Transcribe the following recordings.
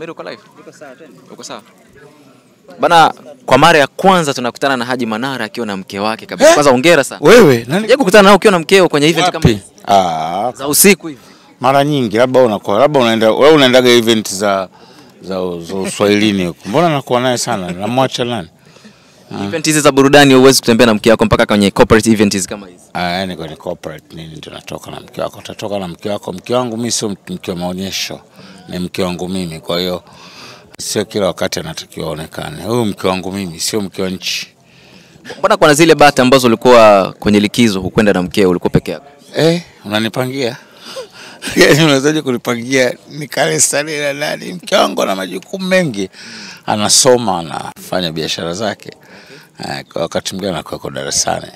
Mimi uko live? Uko sawa? Bana, kwa mara ya kwanza tunakutana na Haji Manara akiwa na mke wake kabisa. Kwanza hongera sana. Wewe nani? Je, kukutana nao ukiwa na mkeo kwenye event kama hizi? Ah, za usiku hivi? mara nyingi labda unakuwa labda unaenda wewe unaendaga event za za, za Uswahilini huko. Mbona nakuwa naye sana? Namwacha nani? Event hizi za burudani huwezi kutembea na mke wako mpaka kwenye corporate event hizi kama hizi. Ah, yani kwenye corporate nini tunatoka na mke wako. Utatoka na mke wako. Mke wangu mimi sio mke wa maonyesho. Ni mke wangu mimi. Kwa hiyo sio kila wakati anatakiwa aonekane. Huyu mke wangu mimi sio mke wa nchi. Mbona kuna zile bata ambazo ulikuwa kwenye likizo hukwenda na mkeo ulikuwa peke yako? Eh, unanipangia? Yaani unawezaje kunipangia nikale starehe na nani? Mke wangu ana majukumu mengi, anasoma, anafanya biashara zake. Eh, kwa wakati mwingine anakuwa darasani.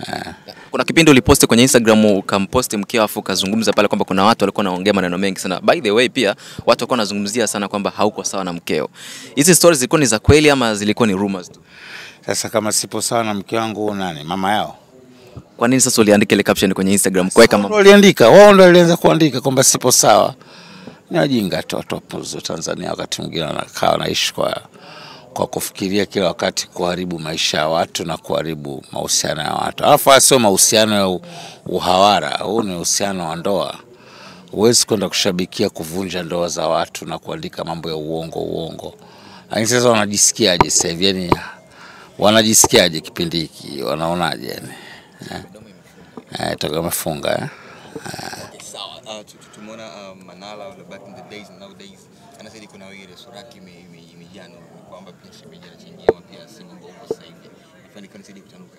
Eh, Kuna kipindi uliposti kwenye Instagram ukamposti mkeo afu ukazungumza pale kwamba kuna watu walikuwa wanaongea maneno mengi sana. By the way pia watu walikuwa wanazungumzia sana kwamba hauko sawa na mkeo. Hizi stories zilikuwa ni za kweli ama zilikuwa ni rumors tu? Sasa kama sipo sawa na mke wangu, nani? Mama yao Kwa nini sasa uliandika ile caption kwenye Instagram kuweka ndo waliandika, wao ndio walianza kuandika kwamba sipo sawa. Ni wajinga tu watu wa Tanzania, wakati mwingine wanakaa wanaishi kwa kwa kufikiria kila wakati kuharibu maisha ya watu na kuharibu mahusiano ya watu. Alafu sio mahusiano ya uhawara, huu ni uhusiano wa ndoa. Huwezi kwenda kushabikia kuvunja ndoa za watu na kuandika mambo ya uongo uongo. Lakini sasa wanajisikiaje sasa hivi? Yani wanajisikiaje kipindi hiki? Wanaonaje yani? Eh, eh, toka amefunga eh? Uh, tu- tu- tumeona uh, Manala ule back in the days and nowadays anazidi kuna sura yake ime- ime- imejaa kwamba pia shemeji anachangia pia si mambo huko sasa hivi. Mafanikio yanazidi kutanuka.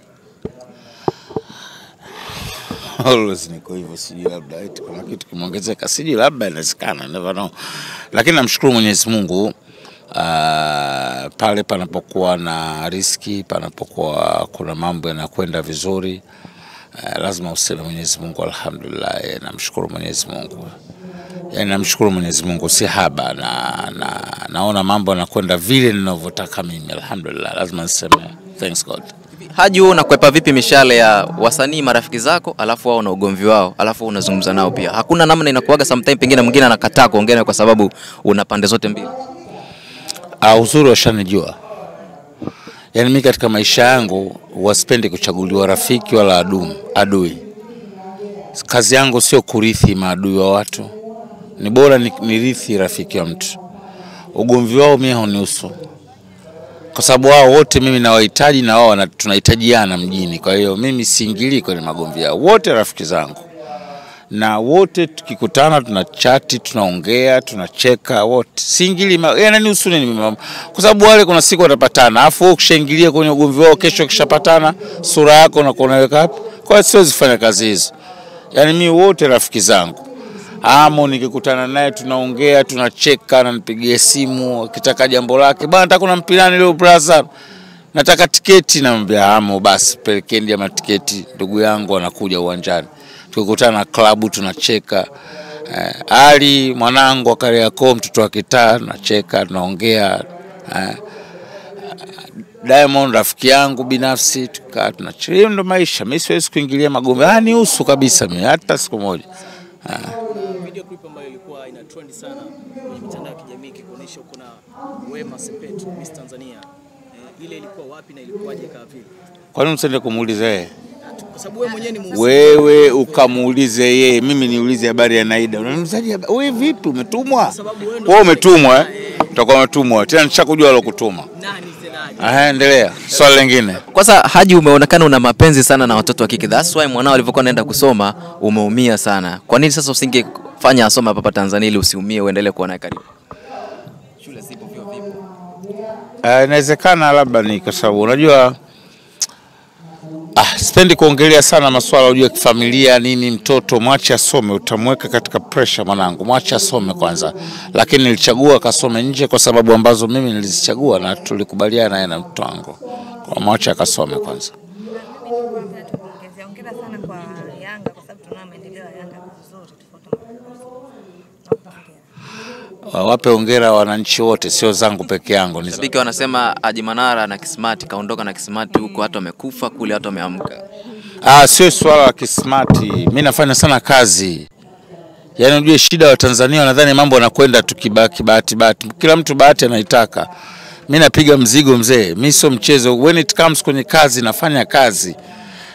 always niko hivyo, sijui labda eti kuna kitu kimeongezeka, sijui labda inawezekana, never know. Lakini namshukuru Mwenyezi Mungu uh, pale panapokuwa na riski, panapokuwa kuna mambo yanakwenda vizuri uh, lazima useme Mwenyezi Mungu alhamdulillah. Eh, namshukuru Mwenyezi Mungu yani, namshukuru Mwenyezi Mungu si haba na, na naona mambo yanakwenda vile ninavyotaka mimi, alhamdulillah, lazima niseme thanks God. Haji, wewe unakwepa vipi mishale ya wasanii marafiki zako, alafu wao na ugomvi wao, alafu unazungumza nao pia? Hakuna namna inakuwaga sometime, pengine mwingine anakataa kuongea kwa sababu una pande zote mbili. Uh, uzuri washanijua. Yaani mimi katika maisha yangu wasipendi kuchaguliwa rafiki wala adumu, adui. Kazi yangu sio kurithi maadui wa watu, ni bora ni- nirithi rafiki wa mtu. Ugomvi wao mimi haunihusu, kwa sababu wao wote mimi nawahitaji na wao tunahitajiana mjini. Kwa hiyo mimi siingilii kwenye magomvi yao, wote rafiki zangu na wote tukikutana tuna chati tunaongea tunacheka wote. Siingili yananihusu nini ni mama, kwa sababu wale kuna siku watapatana. Afu ukishaingilia kwenye ugomvi wao kesho kishapatana sura yako unakuwa unaweka hapo. kwa hiyo siwezi fanya kazi hizo. Yani mi wote rafiki zangu. Amo nikikutana naye tunaongea tunacheka ananipigia simu akitaka jambo lake. Bana nataka kuna mpirani leo brother? Nataka tiketi namwambia amo basi pelekeni jamaa tiketi ndugu yangu anakuja uwanjani tukikutana na klabu tunacheka. Eh, ali mwanangu wa Kariakoo mtoto wa kitaa tunacheka tunaongea. Eh, Diamond rafiki yangu binafsi tukaa tunacheka hiyo ndo maisha. Mimi siwezi kuingilia magomvi ah nihusu kabisa mimi hata siku moja. Video clip ambayo ilikuwa ina trend sana kwenye mitandao ya kijamii uko na Wema Sepetu Miss Tanzania. Eh, ile ilikuwa wapi na ilikuwaje vile? kwa nini kumuuliza yeye Kwa sababu wewe mwenyewe ni mhusika. wewe ukamuulize yeye, mimi niulize habari ya Naida. Unaniulizaje? Wewe vipi, umetumwa? wewe umetumwa eh? Utakuwa umetumwa tena, nishakujua alokutuma. Nani? Aha, endelea. Swali lingine. Kwanza Haji, umeonekana una mapenzi sana na watoto wa kike. That's why mwanao alivyokuwa anaenda kusoma umeumia sana. Kwa nini sasa usingefanya asome hapa hapa Tanzania ili usiumie, uendelee kuwa naye karibu? Shule zipo, vyuo vipo. Ah, Inawezekana labda ni kwa sababu unajua Ah, sipendi kuongelea sana masuala ya kifamilia nini, mtoto mwache asome, utamweka katika pressure mwanangu, mwache asome kwanza. Lakini nilichagua akasome nje kwa sababu ambazo mimi nilizichagua na tulikubaliana na mtoto wangu, kwa mwache akasome kwanza. Hongera. Wape hongera wananchi wote, sio zangu peke yangu, Shabiki wanasema Haji Manara na Kismati kaondoka na Kismati huko, watu wamekufa kule, watu wameamka. Ah, sio swala la kismati. mimi nafanya sana kazi, Yaani unajua shida wa Tanzania wanadhani mambo yanakwenda tu kibaki bahati bahati. Kila mtu bahati anaitaka. Mimi napiga mzigo mzee. Mimi sio mchezo. When it comes kwenye kazi nafanya kazi.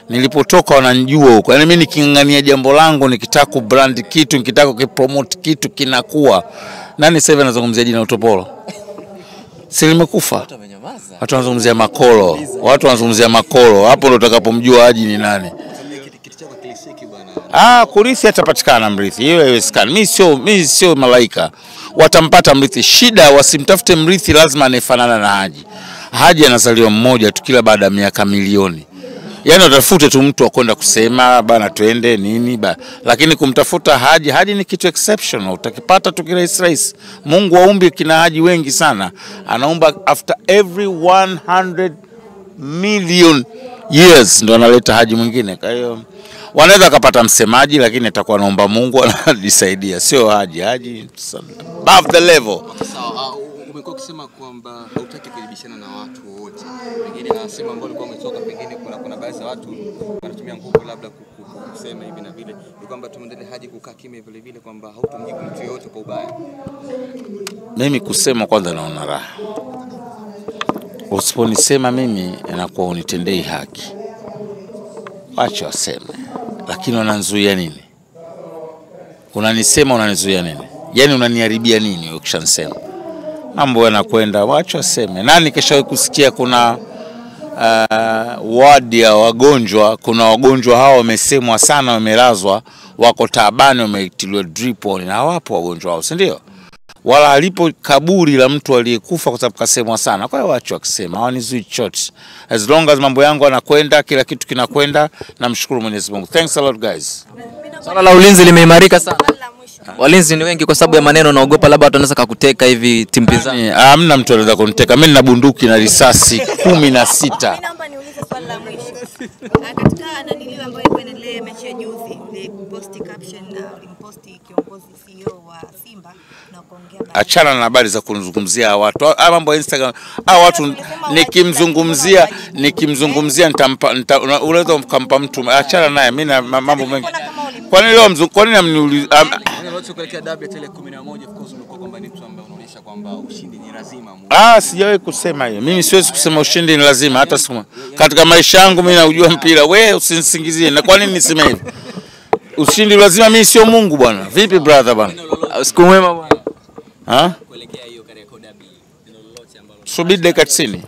Nilipotoka wananijua huko. Yaani mimi niking'ang'ania jambo langu nikitaka kubrand kitu, nikitaka kupromote kitu kinakuwa. Nani sasa hivi anazungumzia jina Utopolo? Si limekufa. Watu wanazungumzia makolo. Watu wanazungumzia makolo. Hapo ndo utakapomjua Haji ni nani. Ah, kurithi atapatikana mrithi, hiyo haiwezekani. Mimi sio mimi sio malaika, watampata mrithi. Shida wasimtafute mrithi, lazima anayefanana na Haji. Haji anazaliwa mmoja tu kila baada ya miaka milioni, yaani watafute tu mtu akwenda kusema bana, twende nini ba. Lakini kumtafuta Haji, Haji ni kitu exceptional, utakipata tu kirahisi rahisi. Mungu aumbi kina Haji wengi sana, anaumba after every 100 million years ndo analeta haji mwingine. Kwa hiyo wanaweza wakapata msemaji, lakini atakuwa naomba Mungu anajisaidia, sio haji. Haji above the level. So, uh, umekuwa ukisema kwamba hautaki kujibishana na watu wote, Pengine na sehemu ambayo ulikuwa umetoka, pengine kuna kuna baadhi ya watu wanatumia nguvu labda ku- ku- ku- kusema hivi na vile, ni kwamba tumeendelea Haji kukaa kimya vile vile, kwamba hautamjibu mtu yoyote kwa ubaya. Mimi kusema kwanza naona raha, usiponisema mimi inakuwa unitendei haki. Wacha waseme, lakini wananzuia nini? Unanisema unanizuia nini? Yaani unaniharibia nini ukishansema? Mambo yanakwenda, wacha waseme. Nani keshawahi kusikia kuna uh, wadi ya wagonjwa, kuna wagonjwa hao wamesemwa sana, wamelazwa, wako taabani, wametiliwa drip on, na wapo wagonjwa hao, si ndio? wala alipo kaburi la mtu aliyekufa kwa sababu kasemwa sana. Kwa hiyo wacho wakisema hawanizui chochote, as long as mambo yangu yanakwenda, kila kitu kinakwenda, namshukuru Mwenyezi Mungu. Thanks a lot guys. Swala la ulinzi limeimarika sana. Walinzi ni wengi kwa sababu ya maneno, naogopa labda watu wanaweza kakuteka hivi timu pinzani. Yaani, Hamna mtu anaweza kuniteka mimi, nina bunduki na risasi kumi na sita. Mimi naomba niulize swali la mwisho. Ah, Katika naniliu ambayo ilikuwa inaendelea mechi ya juzi, uliposti caption na ulimposti kiongozi CEO wa Simba na ukaongea Achana na habari za kuzungumzia hawa watu. Haya mambo ya Instagram, hawa watu nikimzungumzia nikimzungumzia nitampa nita, unaweza ukampa mtu, achana naye. Mimi na mambo mengi. Kwa nini leo mzungu, kwa nini amniuliza? Yaani kuelekea dabi ya tele 11 of course ulikuwa kwamba ni mtu ambaye unaonyesha kwamba ushindi ni lazima mungu. Ah, sijawahi kusema hiyo. Mimi siwezi kusema ushindi ni lazima hata siku. Katika maisha yangu mimi naujua mpira. We usinisingizie. Na kwa nini niseme hivi? Ushindi lazima, mimi sio Mungu bwana. Vipi brother bwana? Siku mwema bwana. Ha? Subiri dakika 90.